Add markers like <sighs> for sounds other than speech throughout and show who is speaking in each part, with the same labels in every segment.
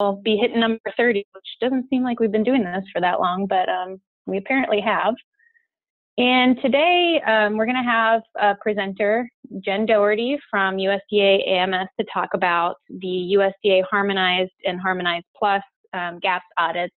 Speaker 1: we'll be hitting number 30, which doesn't seem like we've been doing this for that long, but um, we apparently have. And today um, we're going to have a presenter, Jen Dougherty from USDA AMS, to talk about the USDA Harmonized and Harmonized Plus um, GAPS audits.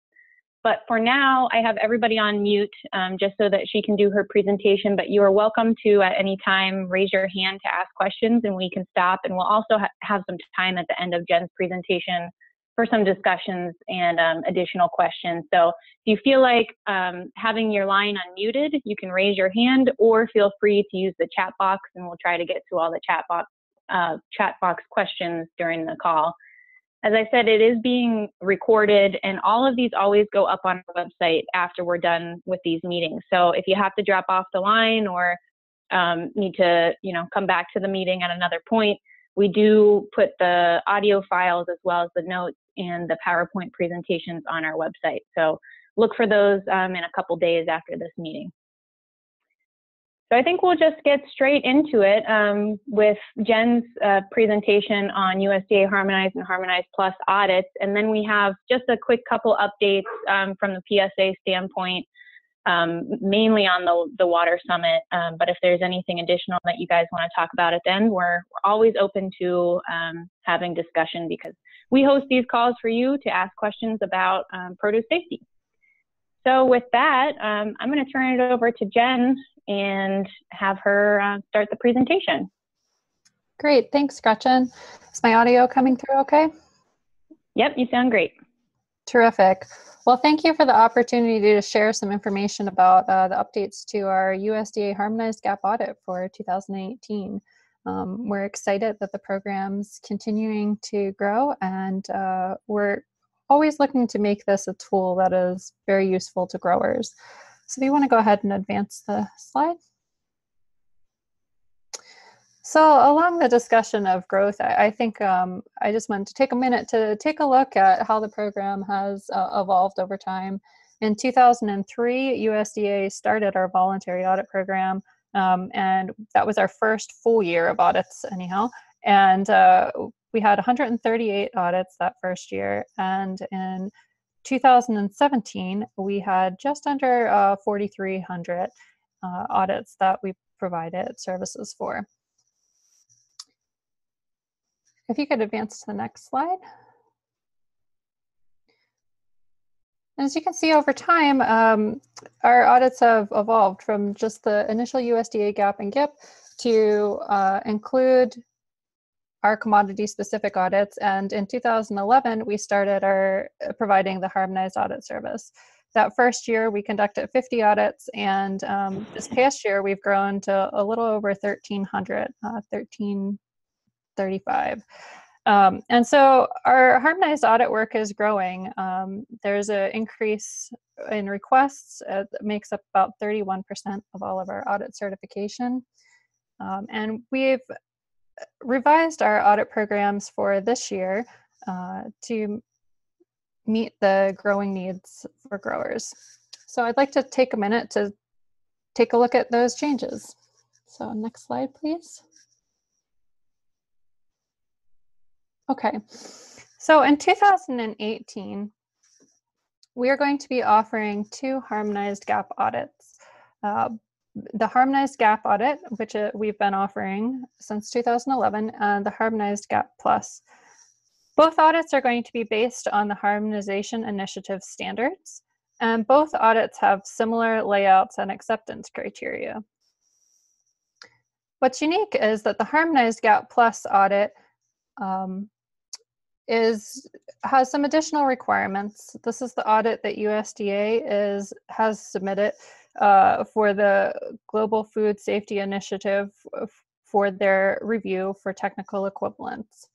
Speaker 1: But for now, I have everybody on mute um, just so that she can do her presentation. But you are welcome to at any time raise your hand to ask questions and we can stop. And we'll also ha have some time at the end of Jen's presentation for some discussions and um, additional questions. So if you feel like um, having your line unmuted, you can raise your hand or feel free to use the chat box and we'll try to get to all the chat box, uh, chat box questions during the call. As I said, it is being recorded and all of these always go up on our website after we're done with these meetings. So if you have to drop off the line or um, need to, you know, come back to the meeting at another point, we do put the audio files as well as the notes and the PowerPoint presentations on our website. So look for those um, in a couple days after this meeting. So I think we'll just get straight into it um, with Jen's uh, presentation on USDA Harmonized and Harmonized Plus audits. And then we have just a quick couple updates um, from the PSA standpoint, um, mainly on the, the Water Summit. Um, but if there's anything additional that you guys want to talk about at the end, we're, we're always open to um, having discussion because we host these calls for you to ask questions about um, produce safety. So with that, um, I'm going to turn it over to Jen and have her uh, start the presentation.
Speaker 2: Great, thanks Gretchen. Is my audio coming through okay?
Speaker 1: Yep, you sound great.
Speaker 2: Terrific. Well, thank you for the opportunity to share some information about uh, the updates to our USDA Harmonized GAP audit for 2018. Um, we're excited that the program's continuing to grow and uh, we're always looking to make this a tool that is very useful to growers. So you want to go ahead and advance the slide. So along the discussion of growth, I, I think um, I just wanted to take a minute to take a look at how the program has uh, evolved over time. In 2003, USDA started our voluntary audit program um, and that was our first full year of audits, anyhow. And uh, we had 138 audits that first year. And in 2017, we had just under uh, 4,300 uh, audits that we provided services for. If you could advance to the next slide. As you can see over time, um, our audits have evolved from just the initial USDA GAP and GIP to uh, include our commodity specific audits. And in 2011, we started our uh, providing the harmonized audit service. That first year, we conducted 50 audits, and um, this past year, we've grown to a little over 1,300, uh, 1,335. Um, and so our harmonized audit work is growing. Um, there's an increase in requests that makes up about 31% of all of our audit certification. Um, and we've revised our audit programs for this year uh, to meet the growing needs for growers. So I'd like to take a minute to take a look at those changes. So next slide, please. Okay, so in 2018, we are going to be offering two harmonized GAP audits. Uh, the harmonized GAP audit, which uh, we've been offering since 2011, and the harmonized GAP Plus. Both audits are going to be based on the Harmonization Initiative standards, and both audits have similar layouts and acceptance criteria. What's unique is that the Harmonized GAP Plus audit um, is has some additional requirements. This is the audit that USDA is has submitted uh, for the Global Food Safety Initiative for their review for technical equivalence.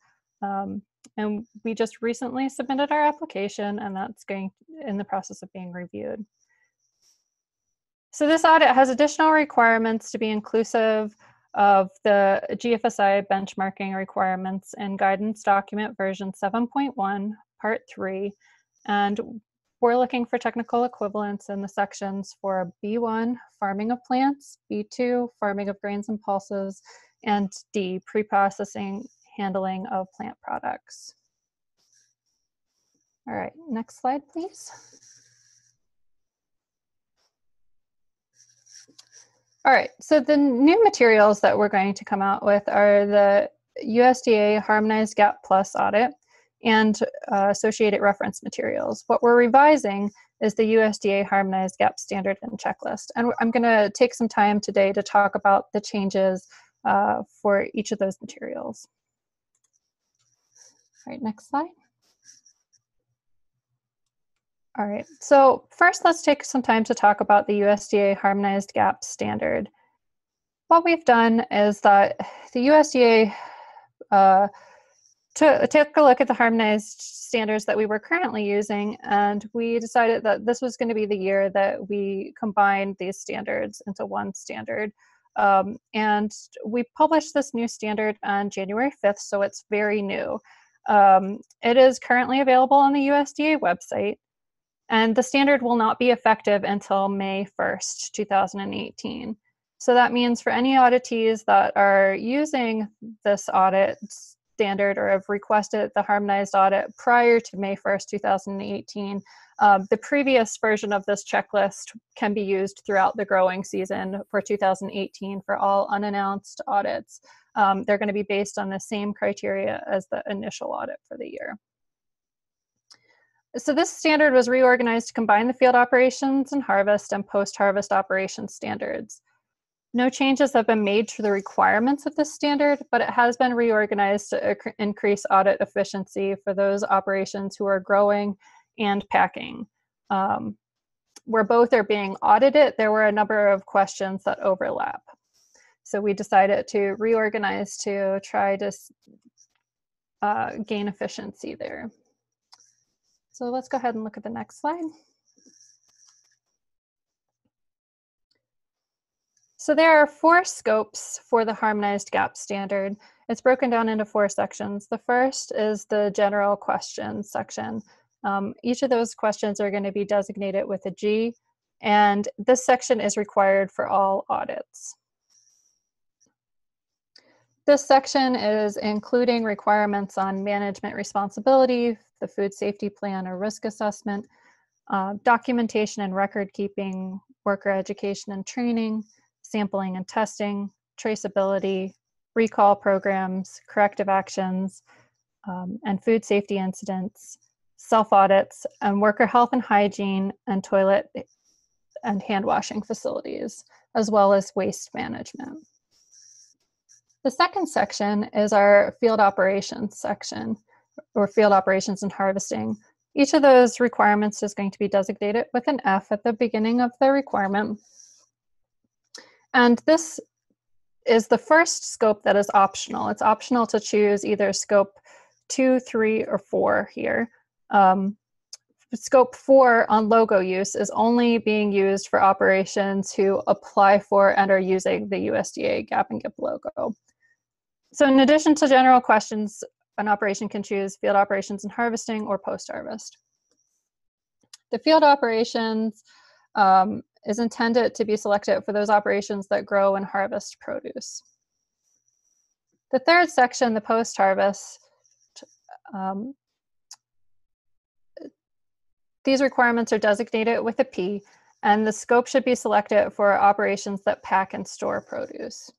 Speaker 2: Um, and we just recently submitted our application and that's going in the process of being reviewed. So this audit has additional requirements to be inclusive of the GFSI benchmarking requirements and guidance document version 7.1, part 3. And we're looking for technical equivalents in the sections for B1, farming of plants, B2, farming of grains and pulses, and D, pre-processing handling of plant products. All right, next slide, please. All right, so the new materials that we're going to come out with are the USDA Harmonized GAP Plus audit and uh, associated reference materials. What we're revising is the USDA Harmonized GAP Standard and Checklist. And I'm going to take some time today to talk about the changes uh, for each of those materials. All right, next slide. All right, so first let's take some time to talk about the USDA Harmonized GAP standard. What we've done is that <sighs> the USDA uh, to, took a look at the harmonized standards that we were currently using, and we decided that this was going to be the year that we combined these standards into one standard. Um, and we published this new standard on January 5th, so it's very new. Um, it is currently available on the USDA website. And the standard will not be effective until May 1st, 2018. So that means for any auditees that are using this audit standard or have requested the harmonized audit prior to May 1st, 2018, um, the previous version of this checklist can be used throughout the growing season for 2018 for all unannounced audits. Um, they're going to be based on the same criteria as the initial audit for the year. So this standard was reorganized to combine the field operations and harvest and post-harvest operations standards. No changes have been made to the requirements of this standard, but it has been reorganized to increase audit efficiency for those operations who are growing and packing. Um, where both are being audited, there were a number of questions that overlap. So we decided to reorganize to try to uh, gain efficiency there. So let's go ahead and look at the next slide. So there are four scopes for the harmonized GAP standard. It's broken down into four sections. The first is the general questions section. Um, each of those questions are going to be designated with a G, and this section is required for all audits. This section is including requirements on management responsibility, the food safety plan or risk assessment, uh, documentation and record keeping, worker education and training, sampling and testing, traceability, recall programs, corrective actions, um, and food safety incidents, self audits, and worker health and hygiene, and toilet and hand washing facilities, as well as waste management. The second section is our field operations section, or field operations and harvesting. Each of those requirements is going to be designated with an F at the beginning of the requirement. And this is the first scope that is optional. It's optional to choose either scope two, three, or four here. Um, scope four on logo use is only being used for operations who apply for and are using the USDA GAP and GIP logo. So in addition to general questions, an operation can choose field operations and harvesting or post-harvest. The field operations um, is intended to be selected for those operations that grow and harvest produce. The third section, the post-harvest, um, these requirements are designated with a P, and the scope should be selected for operations that pack and store produce.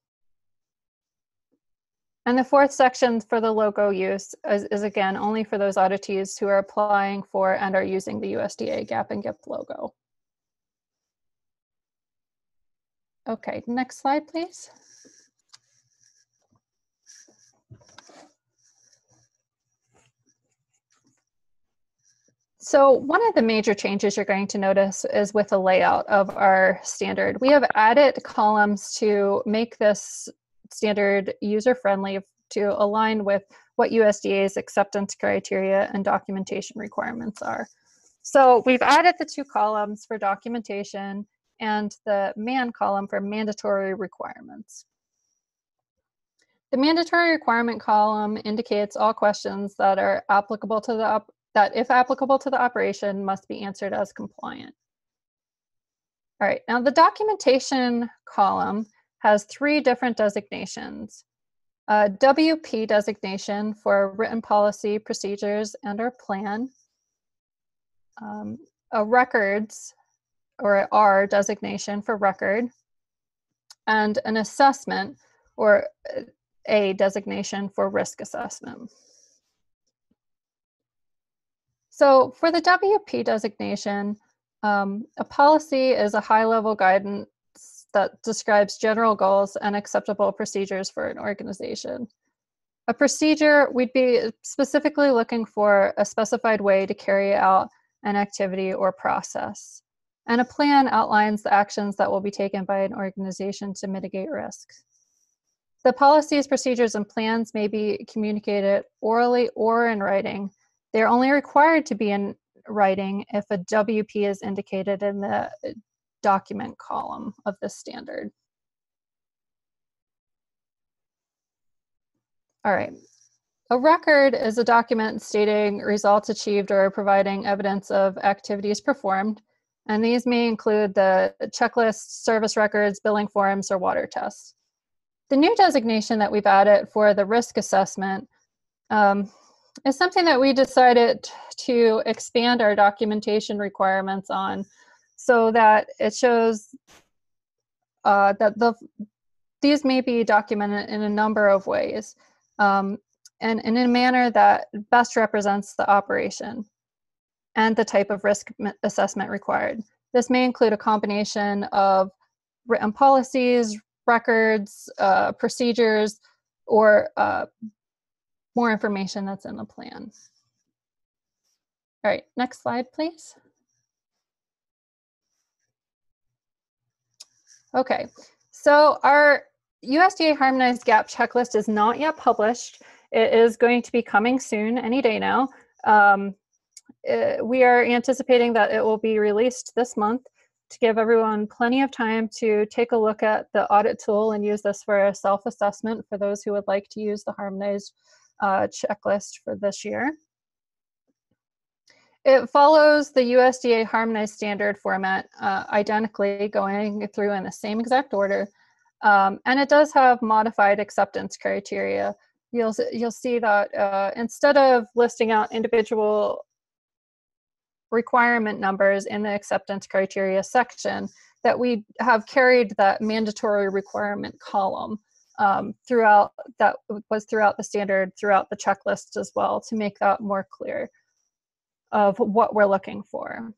Speaker 2: And the fourth section for the logo use is, is, again only for those auditees who are applying for and are using the USDA GAP and GIP logo. Okay, next slide, please. So one of the major changes you're going to notice is with the layout of our standard. We have added columns to make this standard user friendly to align with what USDA's acceptance criteria and documentation requirements are. So we've added the two columns for documentation and the MAN column for mandatory requirements. The mandatory requirement column indicates all questions that are applicable to the that if applicable to the operation must be answered as compliant. All right, now the documentation column has three different designations. A WP designation for written policy, procedures, and our plan. um, a records or R designation for record, and an assessment or a designation for risk assessment. So for the WP designation, um, a policy is a high-level guidance that describes general goals and acceptable procedures for an organization. A procedure, we'd be specifically looking for a specified way to carry out an activity or process. And a plan outlines the actions that will be taken by an organization to mitigate risks. The policies, procedures, and plans may be communicated orally or in writing. They're only required to be in writing if a WP is indicated in the document column of the standard. All right. A record is a document stating results achieved or providing evidence of activities performed. And these may include the checklist, service records, billing forms, or water tests. The new designation that we've added for the risk assessment um, is something that we decided to expand our documentation requirements on so that it shows uh, that the these may be documented in a number of ways um, and, and in a manner that best represents the operation and the type of risk assessment required. This may include a combination of written policies, records, uh, procedures, or uh, more information that's in the plan. All right, next slide, please. Okay, so our USDA harmonized gap checklist is not yet published. It is going to be coming soon, any day now. Um, it, uh, we are anticipating that it will be released this month to give everyone plenty of time to take a look at the audit tool and use this for a self-assessment for those who would like to use the harmonized uh, checklist for this year. It follows the USDA harmonized standard format uh, identically going through in the same exact order. Um, and it does have modified acceptance criteria. You'll, you'll see that uh, instead of listing out individual requirement numbers in the acceptance criteria section that we have carried that mandatory requirement column um, throughout that was throughout the standard throughout the checklist as well to make that more clear of what we're looking for.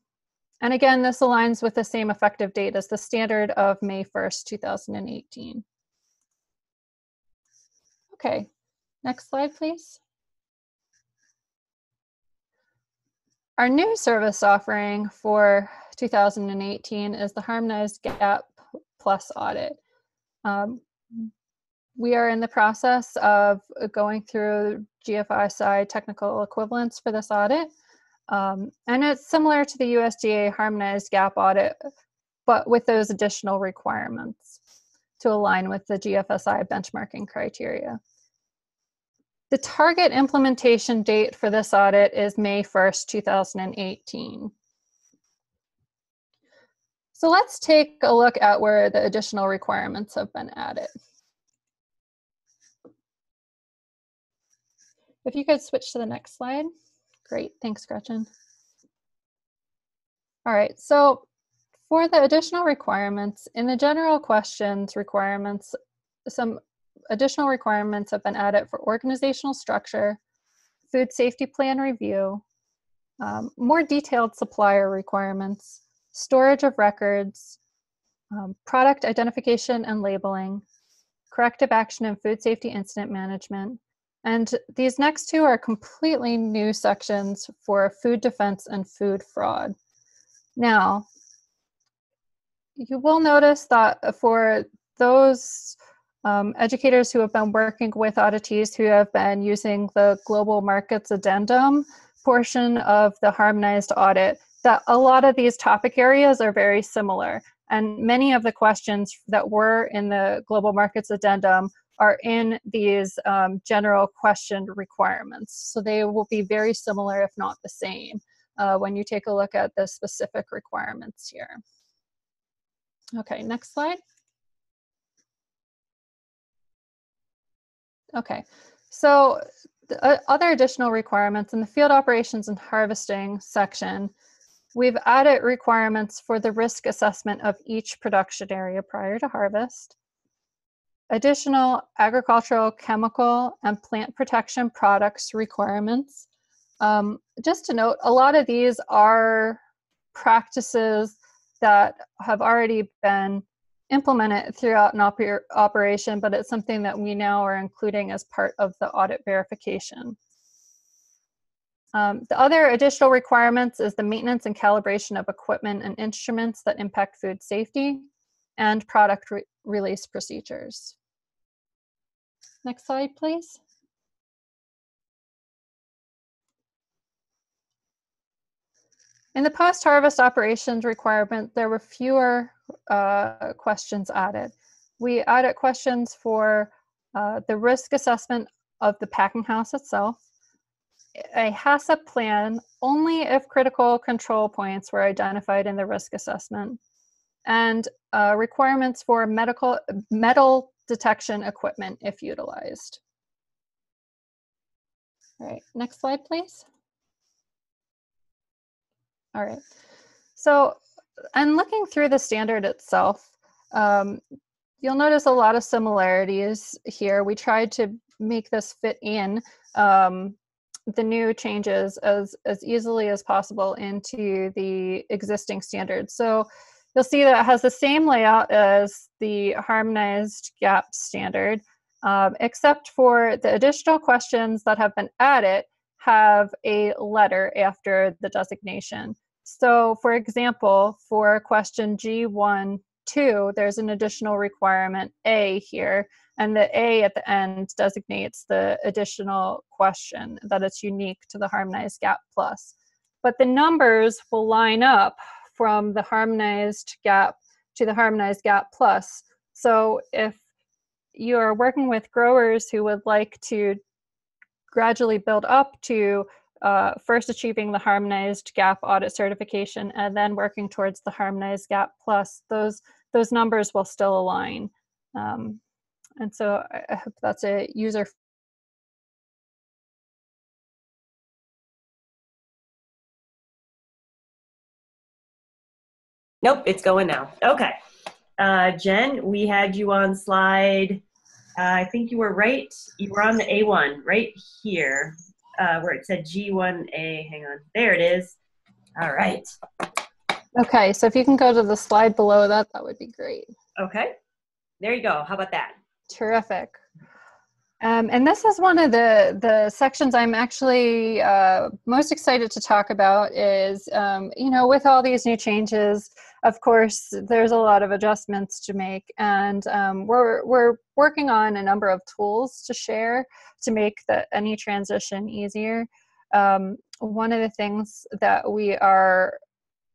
Speaker 2: And again, this aligns with the same effective date as the standard of May 1st, 2018. Okay, next slide, please. Our new service offering for 2018 is the Harmonized Gap Plus audit. Um, we are in the process of going through GFSI technical equivalence for this audit. Um, and it's similar to the USDA harmonized gap audit, but with those additional requirements to align with the GFSI benchmarking criteria. The target implementation date for this audit is May 1st, 2018. So let's take a look at where the additional requirements have been added. If you could switch to the next slide. Great, thanks Gretchen. All right, so for the additional requirements, in the general questions requirements, some additional requirements have been added for organizational structure, food safety plan review, um, more detailed supplier requirements, storage of records, um, product identification and labeling, corrective action and food safety incident management, and these next two are completely new sections for food defense and food fraud. Now, you will notice that for those um, educators who have been working with auditees who have been using the global markets addendum portion of the harmonized audit, that a lot of these topic areas are very similar. And many of the questions that were in the global markets addendum are in these um, general question requirements. So they will be very similar, if not the same, uh, when you take a look at the specific requirements here. Okay, next slide. Okay, so uh, other additional requirements in the field operations and harvesting section, We've added requirements for the risk assessment of each production area prior to harvest. Additional agricultural, chemical, and plant protection products requirements. Um, just to note, a lot of these are practices that have already been implemented throughout an oper operation, but it's something that we now are including as part of the audit verification. Um, the other additional requirements is the maintenance and calibration of equipment and instruments that impact food safety and product re release procedures. Next slide, please. In the post-harvest operations requirement, there were fewer uh, questions added. We added questions for uh, the risk assessment of the packing house itself, a HACCP plan only if critical control points were identified in the risk assessment, and uh, requirements for medical metal detection equipment if utilized. All right, next slide, please. All right. So, and looking through the standard itself, um, you'll notice a lot of similarities here. We tried to make this fit in um, the new changes as, as easily as possible into the existing standards. So you'll see that it has the same layout as the harmonized GAP standard, um, except for the additional questions that have been added have a letter after the designation. So for example, for question G1, 2, there's an additional requirement A here, and the A at the end designates the additional question that it's unique to the harmonized GAP plus. But the numbers will line up from the harmonized GAP to the harmonized GAP plus. So if you are working with growers who would like to gradually build up to uh, first achieving the harmonized GAP audit certification and then working towards the harmonized GAP plus, those, those numbers will still align. Um, and so I, I hope that's a user
Speaker 3: Nope, it's going now. Okay. Uh, Jen, we had you on slide, uh, I think you were right, you were on the A1, right here uh, where it said G1A. Hang on. There it is. All right.
Speaker 2: Okay, so if you can go to the slide below that, that would be great.
Speaker 3: Okay. There you go. How about that?
Speaker 2: Terrific. Um, and this is one of the, the sections I'm actually uh, most excited to talk about is, um, you know, with all these new changes, of course, there's a lot of adjustments to make, and um, we're we're working on a number of tools to share to make the any transition easier. Um, one of the things that we are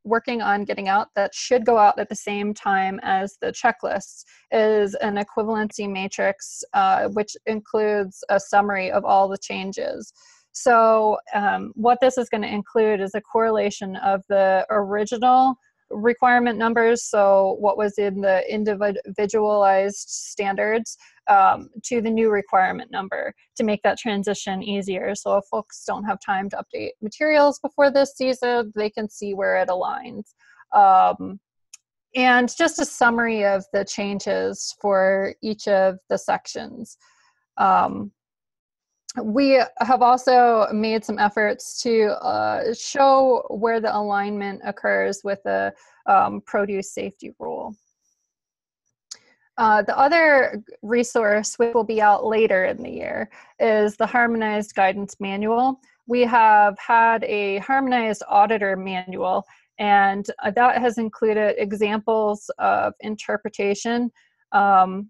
Speaker 2: working on getting out that should go out at the same time as the checklists is an equivalency matrix, uh, which includes a summary of all the changes. So, um, what this is going to include is a correlation of the original requirement numbers, so what was in the individualized standards, um, to the new requirement number to make that transition easier. So if folks don't have time to update materials before this season, they can see where it aligns. Um, and just a summary of the changes for each of the sections. Um, we have also made some efforts to uh, show where the alignment occurs with the um, produce safety rule. Uh, the other resource, which will be out later in the year, is the Harmonized Guidance Manual. We have had a harmonized auditor manual, and uh, that has included examples of interpretation um,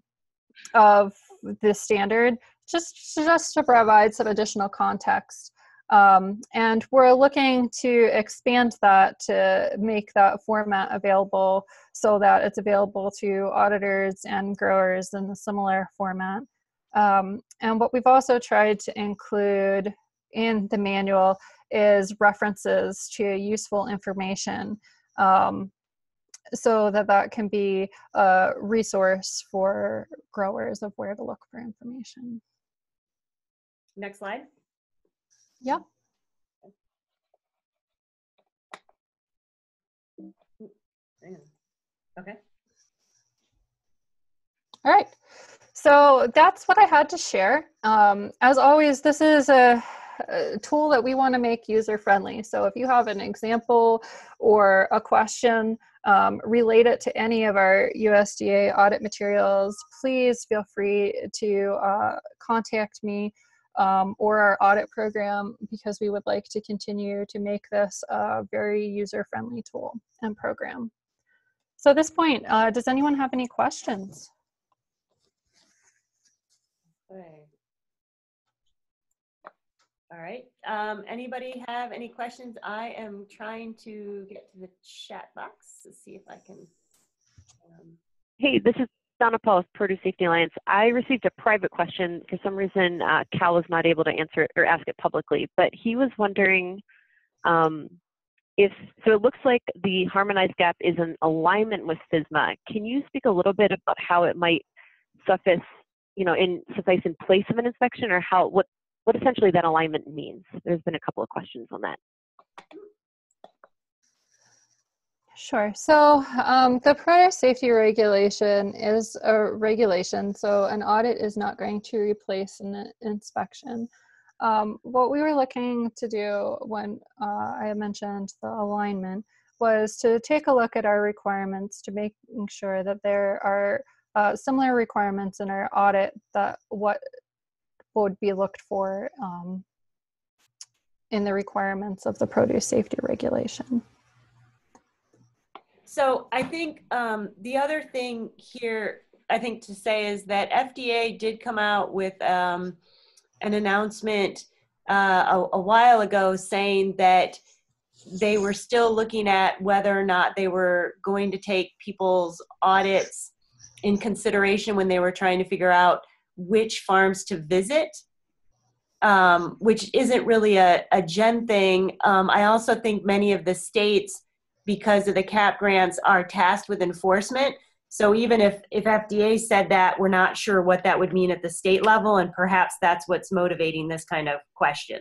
Speaker 2: of the standard just, just to provide some additional context. Um, and we're looking to expand that to make that format available so that it's available to auditors and growers in a similar format. Um, and what we've also tried to include in the manual is references to useful information um, so that that can be a resource for growers of where to look for information.
Speaker 3: Next slide.
Speaker 2: Yep.
Speaker 3: Okay.
Speaker 2: All right. So that's what I had to share. Um, as always, this is a, a tool that we want to make user friendly. So if you have an example or a question, um, relate it to any of our USDA audit materials, please feel free to uh, contact me um, or our audit program because we would like to continue to make this a very user friendly tool and program. So at this point, uh, does anyone have any questions?
Speaker 3: Okay. All right. Um, anybody have any questions? I am trying to get to the chat box to see if I can. Um,
Speaker 4: Hey, this is Donna Pahl Produce Safety Alliance. I received a private question. For some reason, uh, Cal was not able to answer it or ask it publicly, but he was wondering um, if, so it looks like the harmonized gap is in alignment with FSMA. Can you speak a little bit about how it might suffice, you know, in suffice in place of an inspection or how, what, what essentially that alignment means? There's been a couple of questions on that.
Speaker 2: Sure. So um, the product safety regulation is a regulation, so an audit is not going to replace an inspection. Um, what we were looking to do when uh, I mentioned the alignment was to take a look at our requirements to making sure that there are uh, similar requirements in our audit that what would be looked for um, in the requirements of the produce safety regulation.
Speaker 3: So I think um, the other thing here, I think to say is that FDA did come out with um, an announcement uh, a, a while ago saying that they were still looking at whether or not they were going to take people's audits in consideration when they were trying to figure out which farms to visit, um, which isn't really a, a Jen thing. Um, I also think many of the states because of the cap grants are tasked with enforcement. So even if, if FDA said that, we're not sure what that would mean at the state level, and perhaps that's what's motivating this kind of question.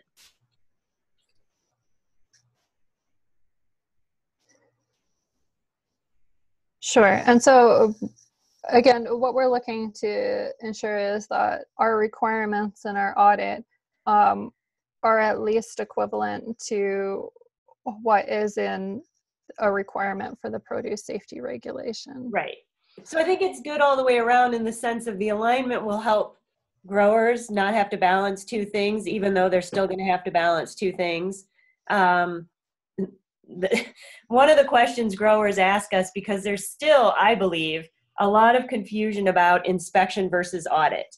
Speaker 2: Sure. And so, again, what we're looking to ensure is that our requirements in our audit um, are at least equivalent to what is in a requirement for the produce safety regulation.
Speaker 3: Right. So I think it's good all the way around in the sense of the alignment will help growers not have to balance two things, even though they're still going to have to balance two things. Um, <laughs> the, one of the questions growers ask us because there's still, I believe, a lot of confusion about inspection versus audit.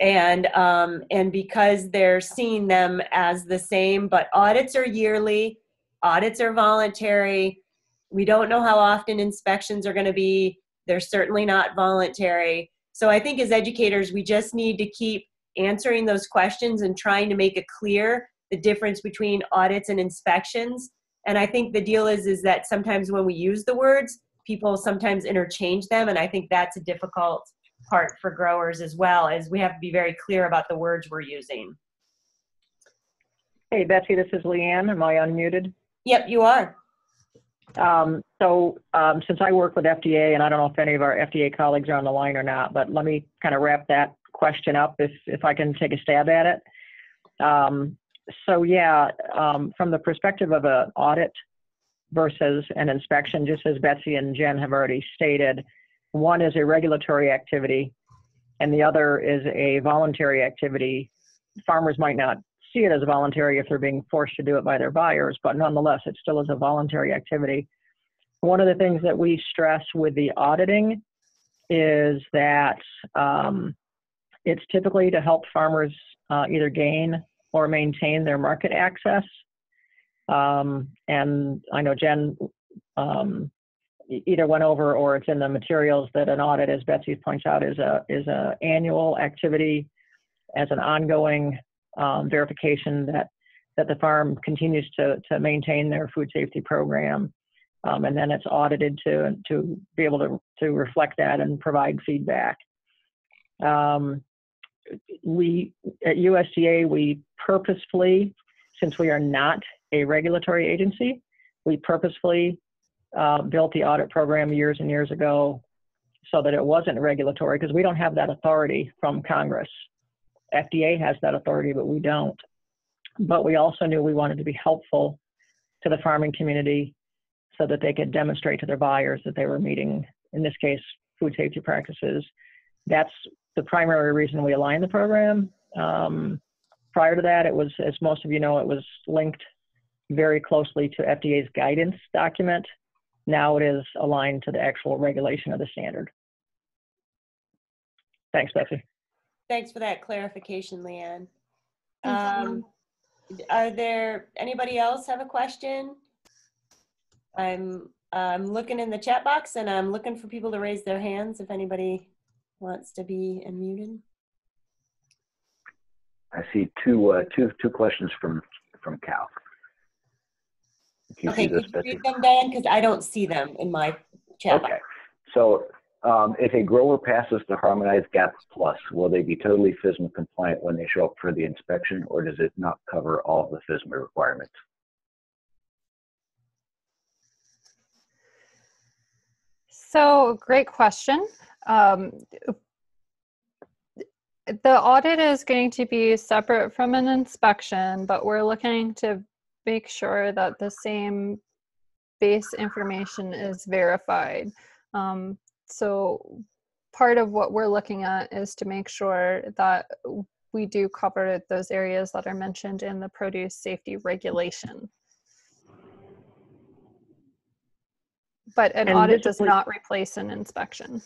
Speaker 3: And um, and because they're seeing them as the same, but audits are yearly, audits are voluntary. We don't know how often inspections are going to be. They're certainly not voluntary. So I think as educators, we just need to keep answering those questions and trying to make it clear the difference between audits and inspections. And I think the deal is is that sometimes when we use the words, people sometimes interchange them, and I think that's a difficult part for growers as well. Is we have to be very clear about the words we're using.
Speaker 5: Hey, Betsy, this is Leanne. Am I unmuted?
Speaker 3: Yep, you are.
Speaker 5: Um, so um, since I work with FDA, and I don't know if any of our FDA colleagues are on the line or not, but let me kind of wrap that question up if, if I can take a stab at it. Um, so yeah, um, from the perspective of an audit versus an inspection, just as Betsy and Jen have already stated, one is a regulatory activity and the other is a voluntary activity. Farmers might not see it as voluntary if they're being forced to do it by their buyers, but nonetheless, it still is a voluntary activity. One of the things that we stress with the auditing is that um, it's typically to help farmers uh, either gain or maintain their market access. Um, and I know Jen um, either went over or it's in the materials that an audit, as Betsy points out, is a is a annual activity as an ongoing um, verification that that the farm continues to to maintain their food safety program, um, and then it's audited to to be able to to reflect that and provide feedback. Um, we at USDA we purposefully, since we are not a regulatory agency, we purposefully uh, built the audit program years and years ago so that it wasn't regulatory because we don't have that authority from Congress. FDA has that authority, but we don't. But we also knew we wanted to be helpful to the farming community so that they could demonstrate to their buyers that they were meeting, in this case, food safety practices. That's the primary reason we aligned the program. Um, prior to that, it was, as most of you know, it was linked very closely to FDA's guidance document. Now it is aligned to the actual regulation of the standard. Thanks, Betsy.
Speaker 3: Thanks for that clarification, Leanne. Um, are there, anybody else have a question? I'm, I'm looking in the chat box and I'm looking for people to raise their hands if anybody wants to be unmuted.
Speaker 6: I see two, uh, two, two questions from, from Cal. Can you
Speaker 3: Okay,
Speaker 6: see this,
Speaker 3: could you read them, Diane? Because I don't see them in my chat box.
Speaker 6: Okay, so, um, if a grower passes the harmonized GAP plus, will they be totally FSMA compliant when they show up for the inspection, or does it not cover all the FSMA requirements?
Speaker 2: So, great question. Um, the audit is going to be separate from an inspection, but we're looking to make sure that the same base information is verified. Um, so, part of what we're looking at is to make sure that we do cover those areas that are mentioned in the produce safety regulation. But an
Speaker 5: And
Speaker 2: audit does not replace an inspection.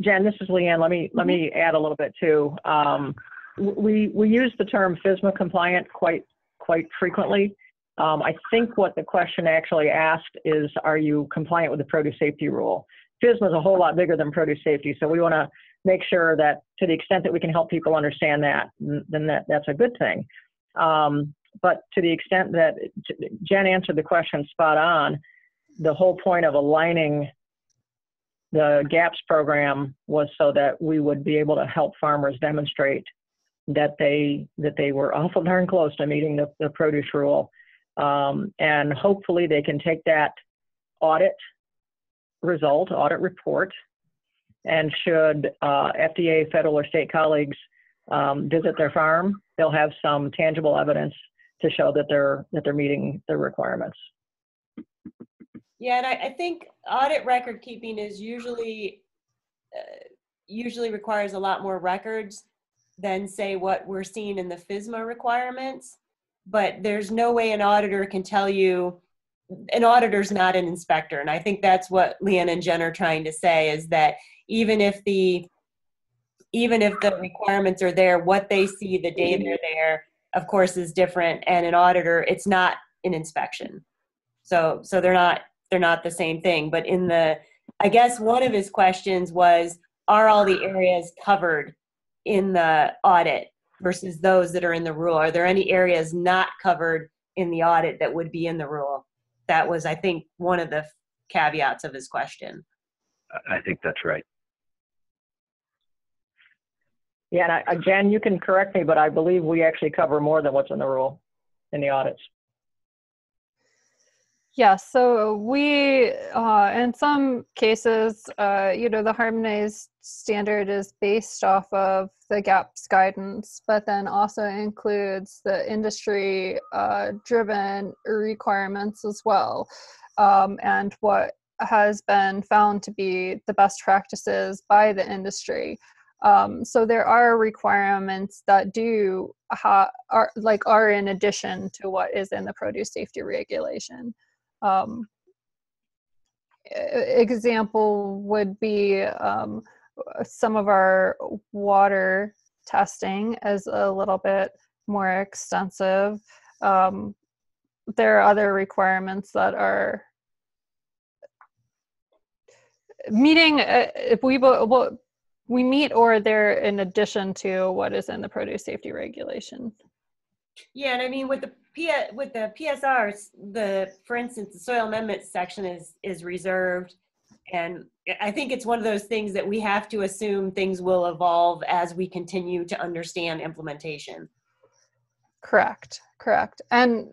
Speaker 5: Jen, this is Leanne. Let me, let me add a little bit too. Um, we, we use the term FSMA compliant quite, quite frequently. Um, I think what the question actually asked is, are you compliant with the produce safety rule? FSMA is a whole lot bigger than produce safety, so we want to make sure that to the extent that we can help people understand that, then that, that's a good thing. Um, but to the extent that Jen answered the question spot on, the whole point of aligning the GAPS program was so that we would be able to help farmers demonstrate that they that they were awful darn close to meeting the, the produce rule, um, and hopefully they can take that audit result, audit report, and should uh, FDA, federal, or state colleagues um, visit their farm, they'll have some tangible evidence to show that they're that they're meeting the requirements.
Speaker 3: Yeah, and I, I think audit record keeping is usually, uh, usually requires a lot more records than say what we're seeing in the FSMA requirements. But there's no way an auditor can tell you, an auditor's not an inspector. And I think that's what Leanne and Jen are trying to say is that even if the, even if the requirements are there, what they see the day they're there, of course, is different. And an auditor, it's not an inspection. So, so they're not, they're not the same thing. But in the, I guess one of his questions was, are all the areas covered in the audit versus those that are in the rule? Are there any areas not covered in the audit that would be in the rule? That was, I think, one of the caveats of his question.
Speaker 6: I- I think that's right.
Speaker 5: Yeah, and I, Jen, you can correct me, but I believe we actually cover more than what's in the rule in the audits.
Speaker 2: Yeah, so we, uh, in some cases, uh, you know, the harmonized standard is based off of the GAPS guidance, but then also includes the industry uh, driven requirements as well. Um, and what has been found to be the best practices by the industry. Um, so there are requirements that do ha- are like are in addition to what is in the produce safety regulation um, example would be um, some of our water testing is a little bit more extensive. Um, there are other requirements that are meeting uh, if we bo- we meet or they're in addition to what is in the produce safety regulation.
Speaker 3: Yeah, and I mean with the With the PSRs, the for instance, the soil amendments section is is reserved, and I think it's one of those things that we have to assume things will evolve as we continue to understand implementation.
Speaker 2: Correct, correct. And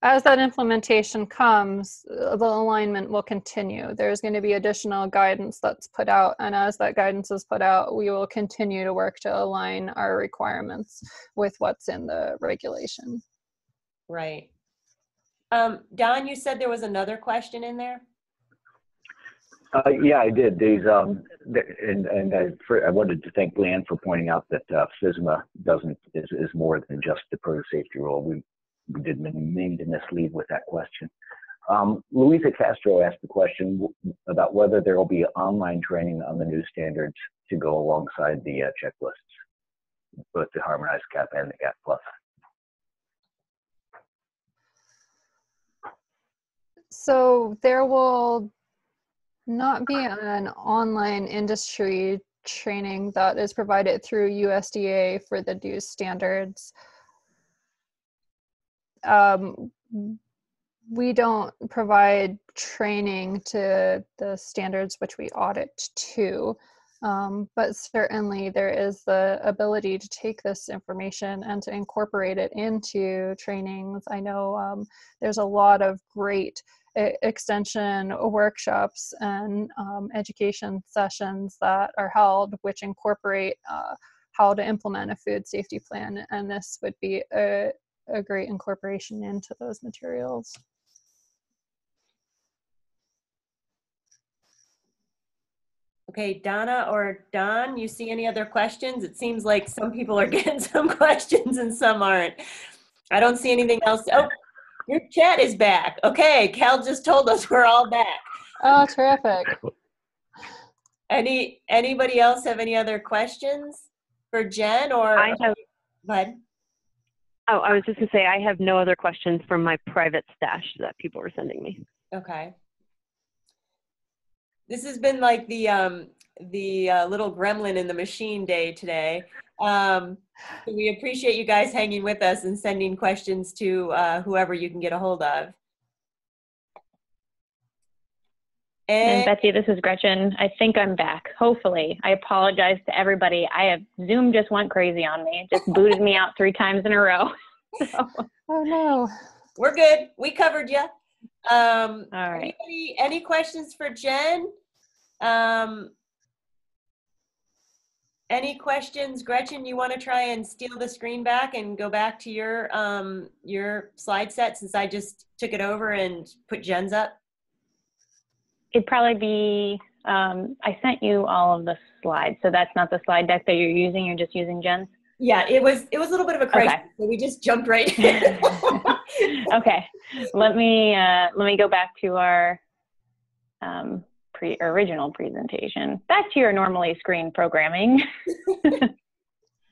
Speaker 2: as that implementation comes, the alignment will continue. There's going to be additional guidance that's put out, and as that guidance is put out, we will continue to work to align our requirements with what's in the regulation.
Speaker 3: Right. Um, Don, you said there was another question in there?
Speaker 6: Uh, yeah, I did. These, um, and, and I, for, I wanted to thank Leanne for pointing out that uh, FSMA doesn't is, is more than just the produce safety rule. We we did mean to mislead with that question. Um, Louisa Castro asked the question about whether there will be online training on the new standards to go alongside the uh, checklists, both the harmonized GAP and the GAP plus.
Speaker 2: So there will not be an online industry training that is provided through USDA for the new standards. Um, we don't provide training to the standards which we audit to, um, but certainly there is the ability to take this information and to incorporate it into trainings. I know um, there's a lot of great extension workshops and um, education sessions that are held which incorporate uh, how to implement a food safety plan and this would be a, a great incorporation into those materials
Speaker 3: Okay, Donna or Don, you see any other questions? It seems like some people are <laughs> getting some questions and some aren't. I don't see anything else. Oh, your chat is back. Okay, Cal just told us we're all back.
Speaker 2: oh terrific
Speaker 3: Any anybody else have any other questions for Jen or
Speaker 4: I have,
Speaker 3: Bud?
Speaker 4: oh, I was just gonna say, I have no other questions from my private stash that people were sending me.
Speaker 3: Okay. This has been like the um the uh, little gremlin in the machine day today. Um, so we appreciate you guys hanging with us and sending questions to uh, whoever you can get a hold of.
Speaker 1: And
Speaker 3: And
Speaker 1: Betsy, this is Gretchen. I think I'm back. Hopefully. I apologize to everybody. I have Zoom just went crazy on me. Just <laughs> booted me out three times in a row. So, <laughs>
Speaker 2: oh no
Speaker 3: we're good. We covered you. Um,
Speaker 1: all right.
Speaker 3: Anybody, any questions for Jen? Um, any questions, Gretchen? You want to try and steal the screen back and go back to your um, your slide set since I just took it over and put Jen's up?
Speaker 1: It'd probably be, um, I sent you all of the slides. So that's not the slide deck that you're using. You're just using Jen's?
Speaker 3: Yeah, it was it was a little bit of a crisis,
Speaker 1: Okay.
Speaker 3: so we just jumped right <laughs> in.
Speaker 1: okay. Let me, uh, let me go back to our um, pre original presentation. Back to your normally screen programming.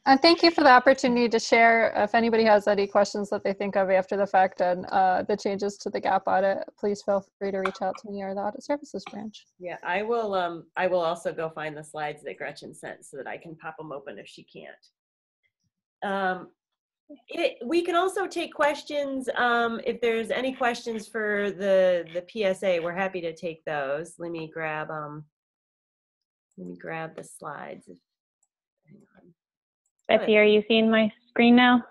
Speaker 2: and <laughs> thank you for the opportunity to share if anybody has any questions that they think of after the fact and uh, the changes to the gap audit please feel free to reach out to me or the audit services branch
Speaker 3: yeah, I will. Um, I will also go find the slides that Gretchen sent so that I can pop them open if she can't. Um, it, we can also take questions um, if there's any questions for the the PSA. We're happy to take those. Let me grab um. Let me grab the slides. Hang
Speaker 1: Betsy, are you seeing my screen now?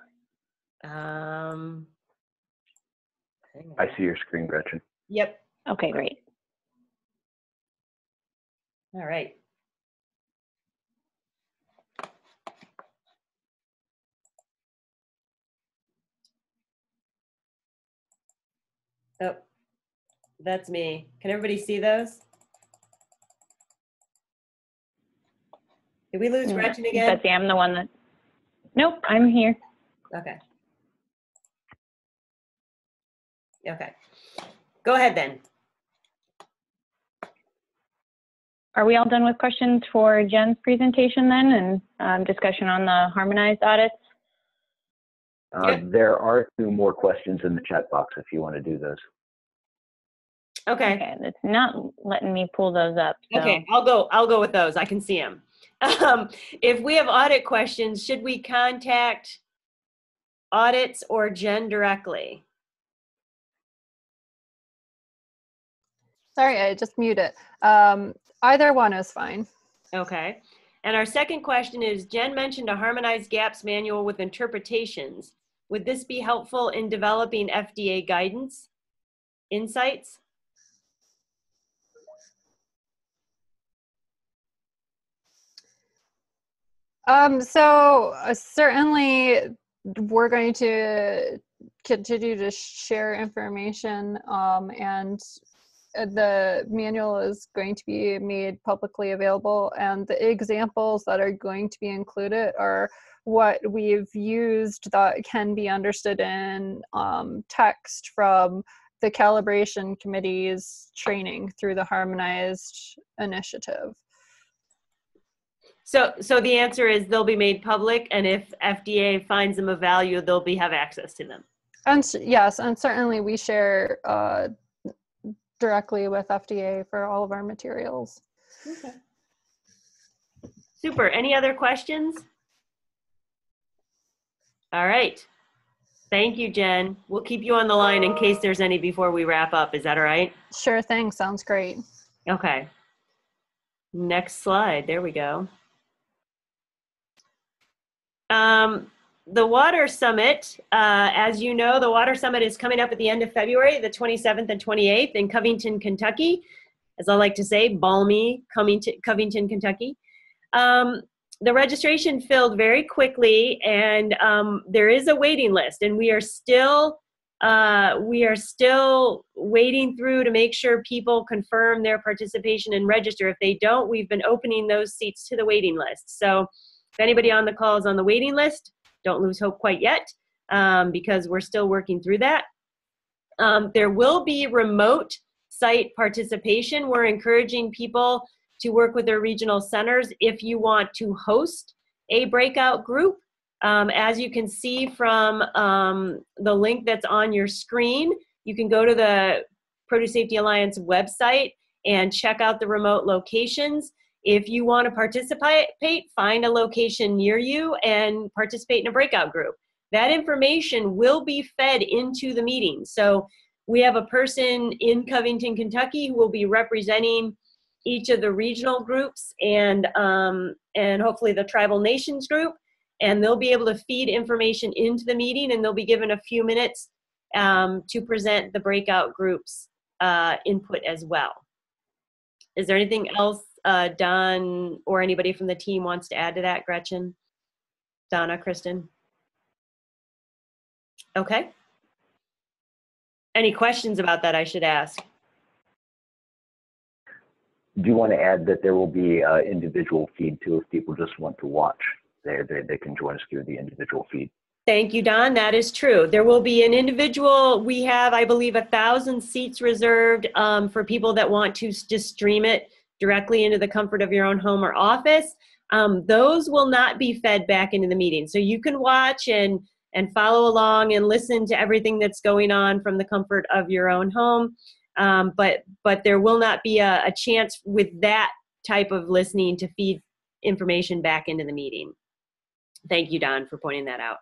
Speaker 3: Um.
Speaker 6: I see your screen, Gretchen.
Speaker 3: Yep.
Speaker 1: Okay, great.
Speaker 3: All right. Oh, that's me. Can everybody see those? Did we lose Gretchen again?
Speaker 1: Betsy, I'm the one that, nope, I'm here.
Speaker 3: Okay. Okay. Go ahead then.
Speaker 1: Are we all done with questions for Jen's presentation then and um, discussion on the harmonized audits?
Speaker 6: Uh,
Speaker 3: Yeah.
Speaker 6: There are two more questions in the chat box if you want to do those.
Speaker 3: Okay.
Speaker 1: Okay, it's not letting me pull those up. So.
Speaker 3: Okay, I'll go, I'll go with those. I can see them. <laughs> Um, if we have audit questions, should we contact audits or Jen directly?
Speaker 2: sorry i just muted um, either one is fine
Speaker 3: Okay. And our second question is Jen mentioned a harmonized gaps manual with interpretations. Would this be helpful in developing FDA guidance? Insights?
Speaker 2: Um, so uh, certainly we're going to continue to share information um, and uh, the manual is going to be made publicly available and the examples that are going to be included are what we've used that can be understood in um, text from the calibration committee's training through the harmonized initiative.
Speaker 3: So, so the answer is they'll be made public, and if FDA finds them of value, they'll be have access to them.
Speaker 2: And yes, and certainly we share uh, directly with FDA for all of our materials.
Speaker 3: Okay. Super. Any other questions? All right. Thank you, Jen. We'll keep you on the line in case there's any before we wrap up. Is that all right?
Speaker 2: Sure thing, sounds great.
Speaker 3: Okay. Next slide. There we go. Um, the Water Summit, uh, as you know, the Water Summit is coming up at the end of February, the 27th and 28th in Covington, Kentucky. As I like to say, balmy Covington, Covington Kentucky. Um, the registration filled very quickly, and um, there is a waiting list, and we are still uh, we are still waiting through to make sure people confirm their participation and register. If they don't, we've been opening those seats to the waiting list. So if anybody on the call is on the waiting list, don't lose hope quite yet um, because we're still working through that. Um, there will be remote site participation. We're encouraging people to work with their regional centers if you want to host a breakout group. Um, as you can see from um, the link that's on your screen, you can go to the Produce Safety Alliance website and check out the remote locations. If you want to participate, find a location near you and participate in a breakout group. That information will be fed into the meeting. So we have a person in Covington, Kentucky who will be representing each of the regional groups and um, and hopefully the tribal nations group and they'll be able to feed information into the meeting and they'll be given a few minutes um, to present the breakout groups uh, input as well. Is there anything else uh, Don or anybody from the team wants to add to that, Gretchen? Donna, Kristen? Okay. Any questions about that I should ask?
Speaker 6: Do you want to add that there will be uh, individual feed too if people just want to watch? They, they, they can join us through the individual feed.
Speaker 3: Thank you, Don. That is true. There will be an individual, we have, I believe, a thousand seats reserved um, for people that want to just stream it directly into the comfort of your own home or office. Um, those will not be fed back into the meeting. So you can watch and, and follow along and listen to everything that's going on from the comfort of your own home. Um, but, but there will not be a, a chance with that type of listening to feed information back into the meeting. Thank you, Don, for pointing that out.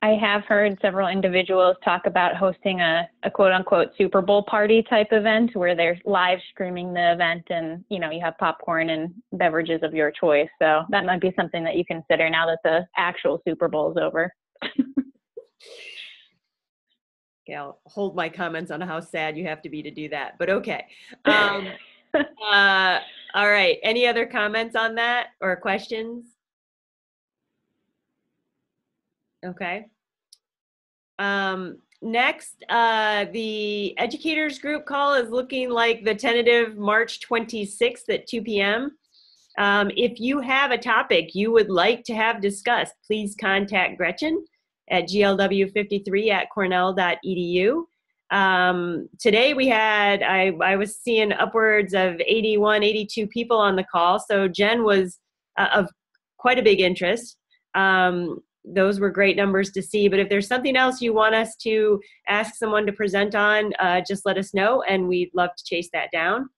Speaker 1: I have heard several individuals talk about hosting a, a quote unquote Super Bowl party type event where they're live streaming the event and, you know, you have popcorn and beverages of your choice. So that might be something that you consider now that the actual Super Bowl is over. <laughs>
Speaker 3: Yeah, I'll hold my comments on how sad you have to be to do that, but okay. Um, <laughs> uh, all right, any other comments on that or questions? Okay. Um, next, uh, the educators group call is looking like the tentative March 26th at 2 p.m. Um, if you have a topic you would like to have discussed, please contact Gretchen at glw53 at cornell.edu. Um, today we had, I, I was seeing upwards of 81, 82 people on the call. So Jen was uh, of quite a big interest. Um, those were great numbers to see. But if there's something else you want us to ask someone to present on, uh, just let us know and we'd love to chase that down.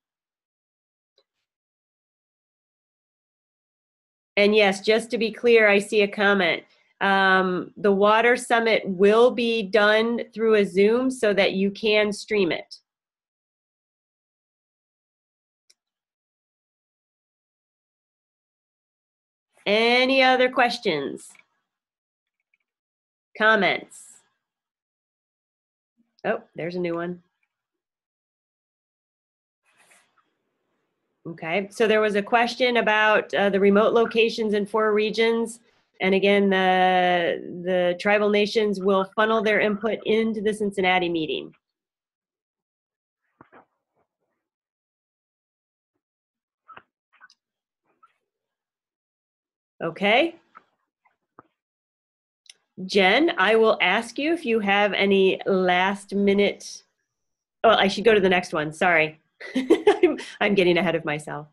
Speaker 3: And yes, just to be clear, I see a comment. Um, the Water Summit will be done through a Zoom so that you can stream it. Any other questions? Comments? Oh, there's a new one. Okay, so there was a question about uh, the remote locations in four regions. And again, the, the tribal nations will funnel their input into the Cincinnati meeting. Okay. Jen, I will ask you if you have any last minute. Oh, I should go to the next one. Sorry. I'm, <laughs> I'm getting ahead of myself.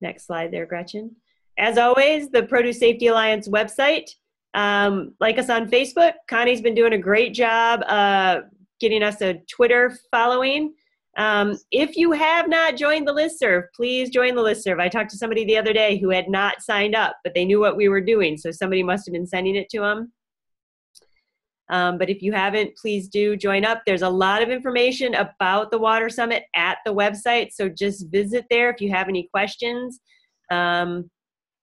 Speaker 3: Next slide there, Gretchen. As always, the Produce Safety Alliance website. Um, like us on Facebook. Connie's been doing a great job uh, getting us a Twitter following. Um, if you have not joined the listserv, please join the listserv. I talked to somebody the other day who had not signed up, but they knew what we were doing, so somebody must have been sending it to them. Um, but if you haven't, please do join up. There's a lot of information about the Water Summit at the website, so just visit there if you have any questions. Um,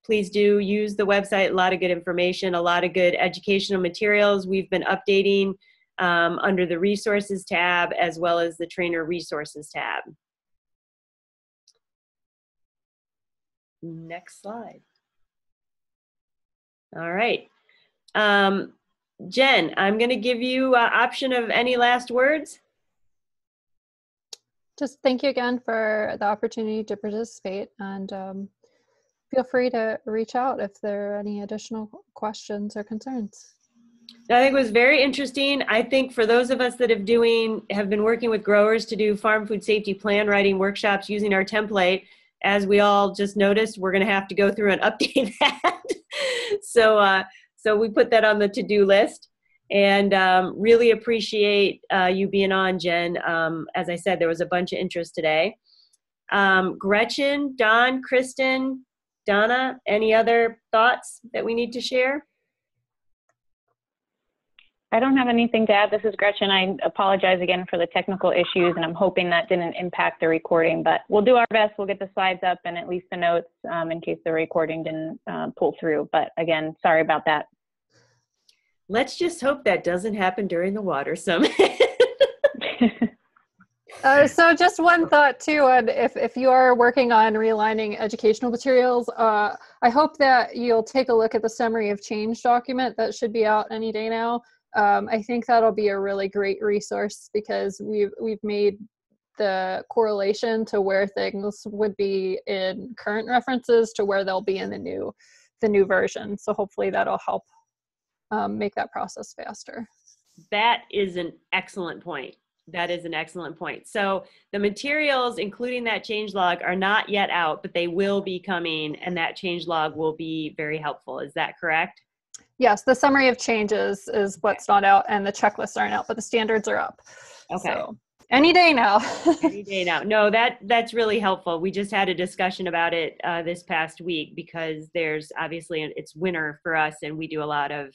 Speaker 3: please do use the website. A lot of good information, a lot of good educational materials. We've been updating um, under the resources tab as well as the trainer resources tab. Next slide. All right. Um, Jen, I'm going to give you uh, option of any last words.
Speaker 2: Just thank you again for the opportunity to participate and um, feel free to reach out if there are any additional questions or concerns.
Speaker 3: I think it was very interesting. I think for those of us that have doing have been working with growers to do farm food safety plan writing workshops using our template, as we all just noticed, we're going to have to go through and <laughs> update that. so, uh, so we put that on the to-do list, and um, really appreciate uh, you being on, Jen. Um, as I said, there was a bunch of interest today. Um, Gretchen, Don, Kristen, Donna, any other thoughts that we need to share?
Speaker 1: I don't have anything to add. This is Gretchen. I apologize again for the technical issues, and I'm hoping that didn't impact the recording, but we'll do our best. We'll get the slides up and at least the notes um, in case the recording didn't uh, pull through. But again, sorry about that.
Speaker 3: Let's just hope that doesn't happen during the water summit. <laughs> <laughs>
Speaker 2: Uh, so just one thought too, and if, if you are working on realigning educational materials, uh, I hope that you'll take a look at the summary of change document that should be out any day now. Um, I think that'll be a really great resource because we've we've made the correlation to where things would be in current references to where they'll be in the new the new version. So hopefully that'll help um, make that process faster.
Speaker 3: That is an excellent point. That is an excellent point. So the materials, including that change log, are not yet out, but they will be coming, and that change log will be very helpful. Is that correct?
Speaker 2: Yes, the summary of changes is what's not out, and the checklists aren't out, but the standards are up.
Speaker 3: Okay.
Speaker 2: So, any day now. <laughs>
Speaker 3: Any day now. No, that that's really helpful. We just had a discussion about it uh, this past week because there's obviously it's winter for us, and we do a lot of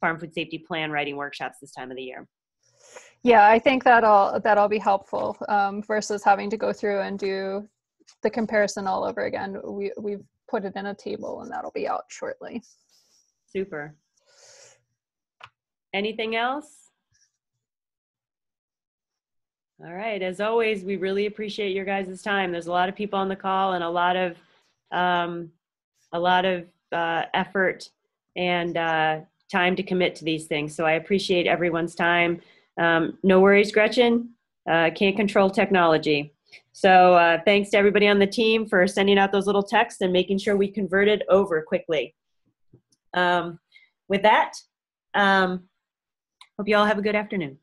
Speaker 3: farm food safety plan writing workshops this time of the year.
Speaker 2: Yeah, I think that'll that'll be helpful um, versus having to go through and do the comparison all over again. We we've put it in a table, and that'll be out shortly.
Speaker 3: Super. Anything else? All right. As always, we really appreciate your guys' time. There's a lot of people on the call and a lot of um, a lot of uh, effort and uh, time to commit to these things. So I appreciate everyone's time. Um, no worries, Gretchen. Uh, can't control technology. So uh, thanks to everybody on the team for sending out those little texts and making sure we converted over quickly. Um, with that, um, hope you all have a good afternoon.